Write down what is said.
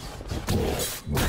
Oh,